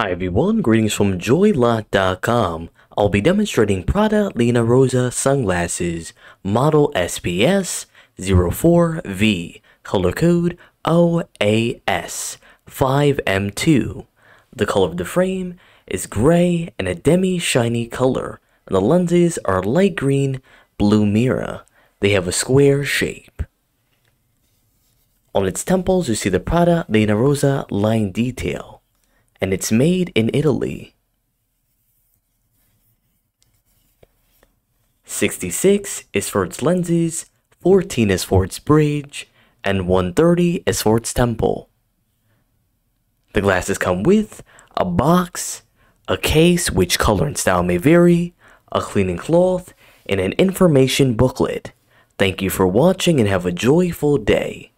Hi everyone, greetings from joylot.com. I'll be demonstrating Prada Linea Rossa sunglasses, model SPS 04V, color code OAS5M2. The color of the frame is gray and a demi-shiny color, and the lenses are light green blue mirror. They have a square shape. On its temples you see the Prada Linea Rossa line detail and it's made in Italy. 66 is for its lenses, 14 is for its bridge, and 130 is for its temple. The glasses come with a box, a case which color and style may vary, a cleaning cloth, and an information booklet. Thank you for watching and have a joyful day.